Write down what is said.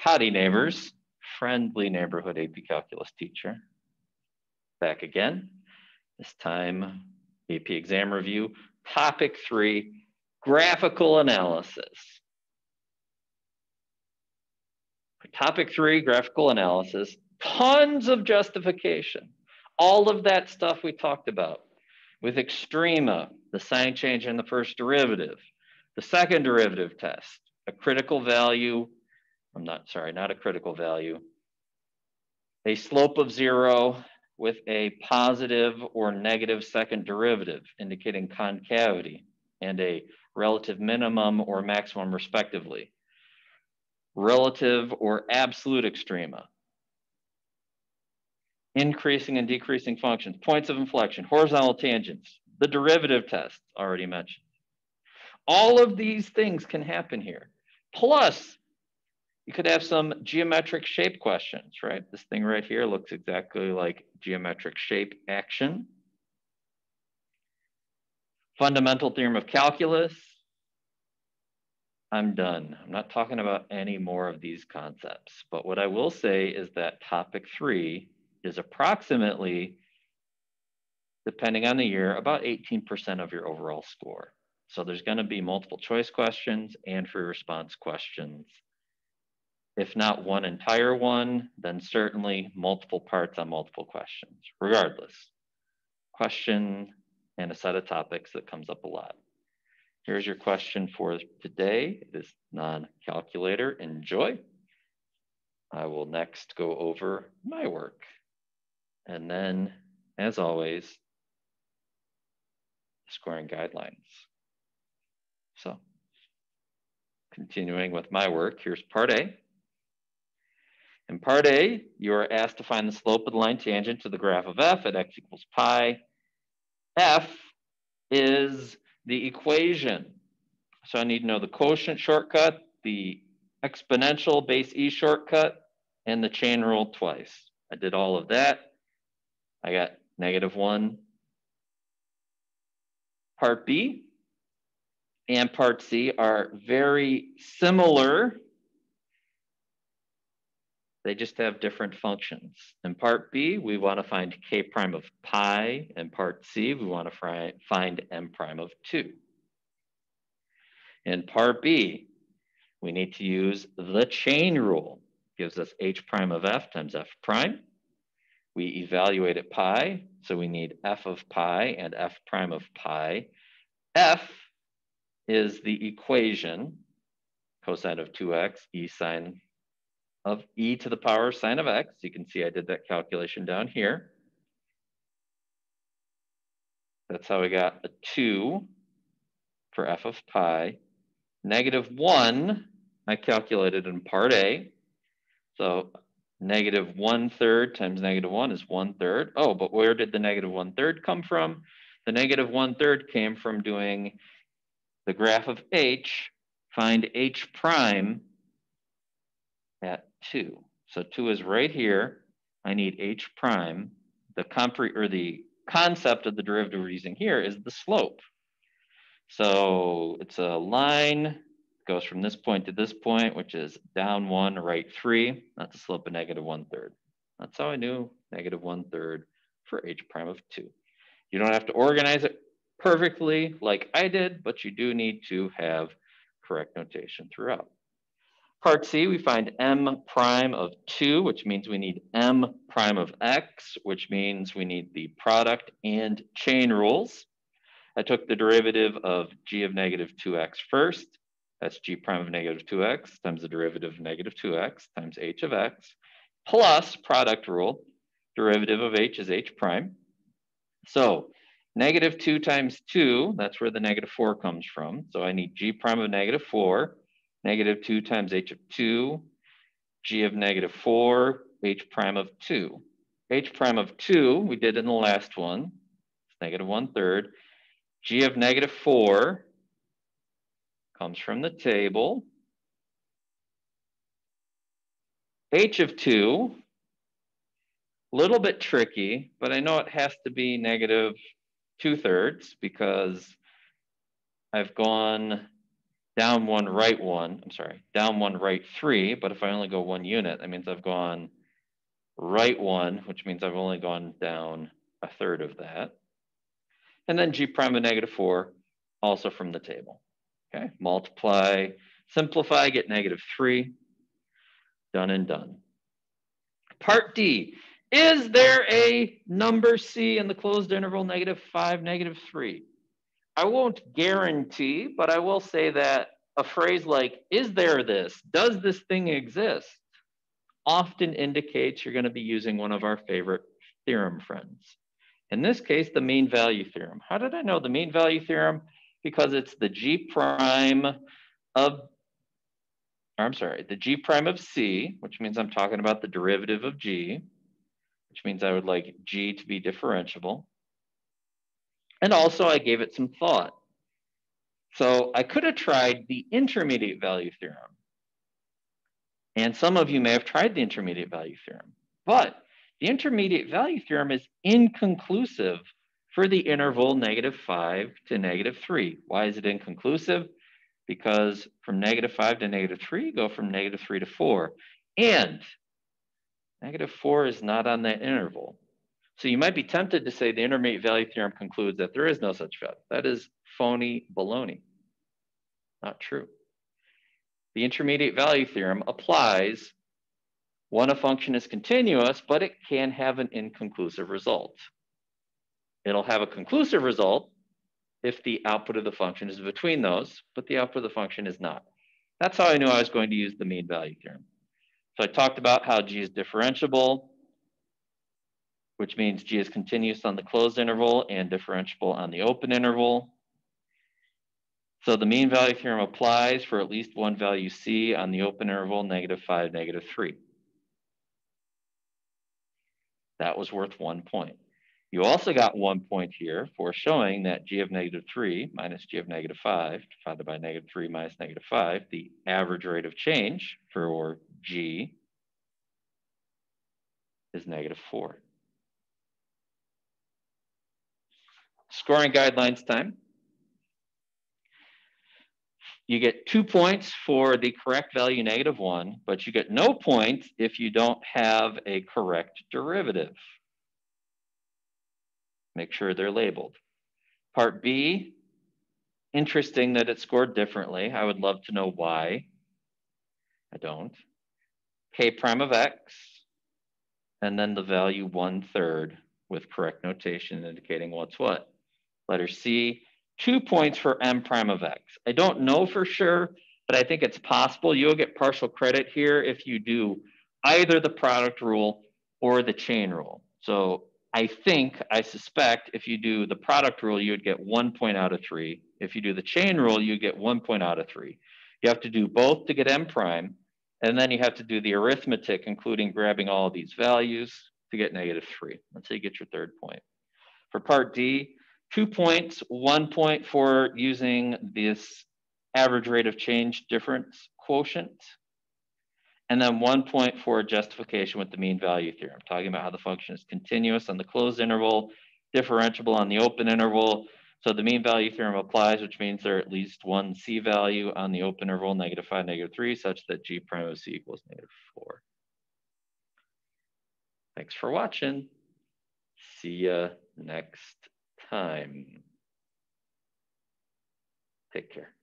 Howdy neighbors, friendly neighborhood AP Calculus teacher. Back again, this time AP exam review, topic three, graphical analysis. Topic three, graphical analysis, tons of justification. All of that stuff we talked about with extrema, the sign change in the first derivative, the second derivative test, a critical value, I'm not, sorry, not a critical value, a slope of zero with a positive or negative second derivative indicating concavity and a relative minimum or maximum respectively. Relative or absolute extrema. Increasing and decreasing functions, points of inflection, horizontal tangents, the derivative test already mentioned. All of these things can happen here. Plus, you could have some geometric shape questions, right? This thing right here looks exactly like geometric shape action. Fundamental theorem of calculus. I'm done. I'm not talking about any more of these concepts. But what I will say is that topic three is approximately, depending on the year, about 18% of your overall score. So there's going to be multiple choice questions and free response questions if not one entire one, then certainly multiple parts on multiple questions, regardless. Question and a set of topics that comes up a lot. Here's your question for today. It is non-calculator. Enjoy. I will next go over my work. And then, as always, scoring guidelines. So, continuing with my work, here's part A. In part A, you are asked to find the slope of the line tangent to the graph of f at x equals pi. f is the equation. So I need to know the quotient shortcut, the exponential base e shortcut, and the chain rule twice. I did all of that. I got negative one. Part B and part C are very similar they just have different functions. In part B, we want to find k prime of pi. In part C, we want to find m prime of 2. In part B, we need to use the chain rule. Gives us h prime of f times f prime. We evaluate at pi, so we need f of pi and f prime of pi. f is the equation, cosine of 2x, e sine of e to the power sine of x. You can see I did that calculation down here. That's how we got a 2 for f of pi. Negative 1, I calculated in part A. So negative 1 third times negative 1 is 1 third. Oh, but where did the negative 1 third come from? The negative 1 third came from doing the graph of h, find h prime at 2. So 2 is right here. I need h prime. The compre or the concept of the derivative we're using here is the slope. So it's a line goes from this point to this point, which is down one, right three. That's a slope of negative one third. That's how I knew negative one third for h prime of two. You don't have to organize it perfectly like I did, but you do need to have correct notation throughout. Part C, we find m prime of 2, which means we need m prime of x, which means we need the product and chain rules. I took the derivative of g of negative 2x first. That's g prime of negative 2x times the derivative of negative 2x times h of x, plus product rule. Derivative of h is h prime. So negative 2 times 2, that's where the negative 4 comes from. So I need g prime of negative 4 negative 2 times h of 2, g of negative 4, h prime of 2. h prime of 2, we did in the last one, it's negative 1 third. g of negative 4 comes from the table. h of 2, a little bit tricky, but I know it has to be negative 2 thirds because I've gone down one, right one, I'm sorry, down one, right three, but if I only go one unit, that means I've gone right one, which means I've only gone down a third of that. And then g prime of negative four, also from the table. Okay, multiply, simplify, get negative three, done and done. Part D, is there a number C in the closed interval negative five, negative three? I won't guarantee, but I will say that a phrase like, is there this, does this thing exist, often indicates you're gonna be using one of our favorite theorem friends. In this case, the mean value theorem. How did I know the mean value theorem? Because it's the G prime of, I'm sorry, the G prime of C, which means I'm talking about the derivative of G, which means I would like G to be differentiable. And also I gave it some thought. So I could have tried the intermediate value theorem. And some of you may have tried the intermediate value theorem, but the intermediate value theorem is inconclusive for the interval negative five to negative three. Why is it inconclusive? Because from negative five to negative three, go from negative three to four. And negative four is not on that interval. So you might be tempted to say the intermediate value theorem concludes that there is no such value. That is phony baloney. Not true. The intermediate value theorem applies when a function is continuous, but it can have an inconclusive result. It'll have a conclusive result if the output of the function is between those, but the output of the function is not. That's how I knew I was going to use the mean value theorem. So I talked about how G is differentiable, which means G is continuous on the closed interval and differentiable on the open interval. So the mean value theorem applies for at least one value C on the open interval, negative five, negative three. That was worth one point. You also got one point here for showing that g of negative 3 minus g of negative 5 divided by negative 3 minus negative 5, the average rate of change for g is negative 4. Scoring guidelines time. You get two points for the correct value negative 1, but you get no points if you don't have a correct derivative. Make sure they're labeled. Part B, interesting that it scored differently. I would love to know why. I don't. K prime of X, and then the value one third with correct notation indicating what's what. Letter C, two points for M prime of X. I don't know for sure, but I think it's possible you'll get partial credit here if you do either the product rule or the chain rule. So I think, I suspect, if you do the product rule, you would get one point out of three. If you do the chain rule, you get one point out of three. You have to do both to get m prime, and then you have to do the arithmetic, including grabbing all of these values to get negative three. How you get your third point. For part D, two points, one point for using this average rate of change difference quotient, and then one point for justification with the mean value theorem, talking about how the function is continuous on the closed interval, differentiable on the open interval. So the mean value theorem applies, which means there are at least one C value on the open interval, negative five, negative three, such that G prime of C equals negative four. Thanks for watching. See ya next time. Take care.